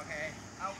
Okay. Out.